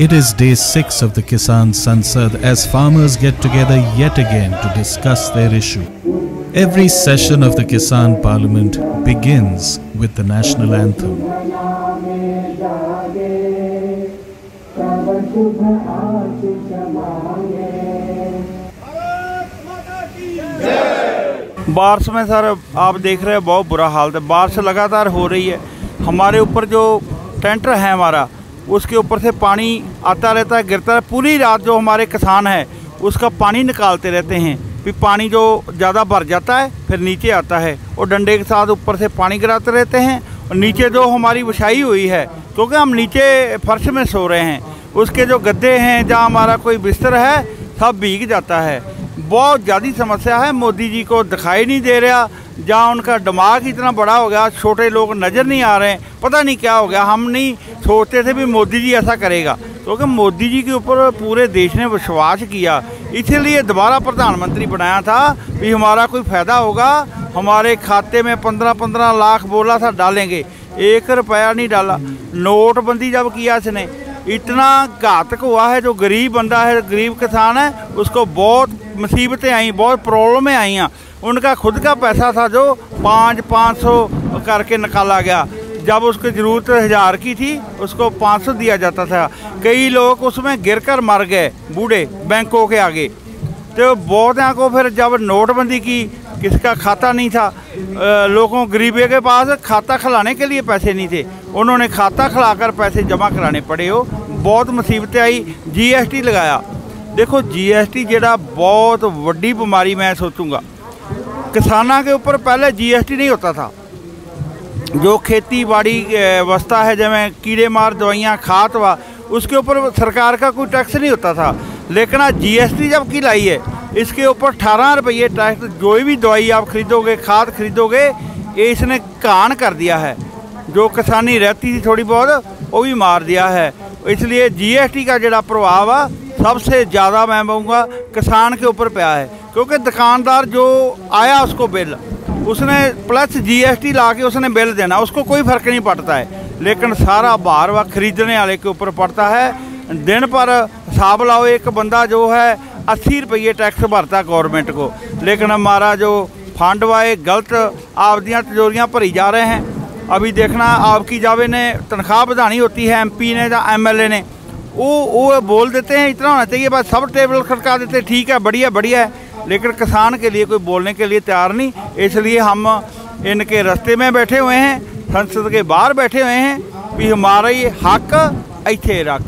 It is day 6 of the Kisan Sansad as farmers get together yet again to discuss their issue. Every session of the Kisan Parliament begins with the national anthem. बारिश में sir आप देख रहे हैं बहुत बुरा हाल है बारिश लगातार हो रही है हमारे ऊपर जो टेंटर है हमारा उसके ऊपर से पानी आता रहता है, गिरता है। पूरी रात जो हमारे किसान हैं, उसका पानी निकालते रहते हैं। फिर पानी जो ज़्यादा भर जाता है, फिर नीचे आता है और डंडे के साथ ऊपर से पानी गिराते रहते हैं। और नीचे जो हमारी विछाई हुई है, क्योंकि हम नीचे फर्श में सो रहे हैं, उसके जो गद्दे हैं जहाँ हमारा कोई बिस्तर है, सब भीग जाता है। बहुत ज़्यादा समस्या है, मोदी जी को दिखाई नहीं दे रहा। जहाँ उनका दिमाग इतना बड़ा हो गया, छोटे लोग नज़र नहीं आ रहे हैं पता नहीं क्या हो गया, हम नहीं सोचते थे भी मोदी जी ऐसा करेगा। क्योंकि तो मोदी जी के ऊपर पूरे देश ने विश्वास किया, इसीलिए दोबारा प्रधानमंत्री बनाया था भी हमारा कोई फ़ायदा होगा, हमारे खाते में पंद्रह पंद्रह लाख बोला था डालेंगे, एक रुपया नहीं डाला। नोटबंदी जब किया इसने, इतना घातक हुआ है, जो गरीब बंदा है, गरीब किसान है, उसको बहुत मुसीबतें आई, बहुत प्रॉब्लमें आई। हैं उनका खुद का पैसा था जो पाँच पाँच सौ करके निकाला गया जब उसकी ज़रूरत हज़ार की थी उसको पाँच सौ दिया जाता था कई लोग उसमें गिर कर मर गए बूढ़े बैंकों के आगे तो बहुत यहाँ को फिर जब नोटबंदी की किसका खाता नहीं था लोगों गरीबी के पास खाता खिलाने के लिए पैसे नहीं थे उन्होंने खाता खिलाकर पैसे जमा कराने पड़े हो बहुत मुसीबतें आई जीएसटी लगाया देखो जीएसटी ਜਿਹੜਾ बहुत ਵੱਡੀ बीमारी मैं सोचूंगा किसानों के ऊपर पहले जीएसटी नहीं होता था। जो खेती बाड़ी व्यवस्था है जैसे कीड़े मार, दवाइयाँ, खाद, वा, उसके ऊपर सरकार का कोई टैक्स नहीं होता था। लेकिन आज जीएसटी जब की लाई है, इसके ऊपर अठारह रुपये टैक्स, जो भी दवाई आप खरीदोगे, खाद खरीदोगे, ये इसने कान कर दिया है। जो किसानी रहती थी थोड़ी बहुत, वो भी मार दिया है। इसलिए जीएसटी का जड़ा प्रभाव, आ, सबसे ज़्यादा मैं कहूँगा किसान के ऊपर पाया है। क्योंकि दुकानदार जो आया उसको बिल, उसने प्लस जीएसटी ला के उसने बिल देना, उसको कोई फ़र्क नहीं पड़ता है। लेकिन सारा भार व खरीदने वाले के ऊपर पड़ता है। दिन पर हिसाब लाओ, एक बंदा जो है, अस्सी रुपये टैक्स भरता गवर्नमेंट को। लेकिन हमारा जो फंड वाए गलत आप तिजोरियाँ भरी जा रहे हैं। अभी देखना आपकी जावे ने तनख्वाह बढ़ानी होती है एमपी ने या एमएलए ने। वो वो बोल देते हैं, इतना होना चाहिए, बस सब टेबल खड़का देते ठीक है, बढ़िया बढ़िया। है लेकिन किसान के लिए, कोई बोलने के लिए तैयार नहीं। इसलिए हम इनके रस्ते में बैठे हुए हैं, संसद के बाहर बैठे हुए हैं। भी हमारा ये हक इथे रख।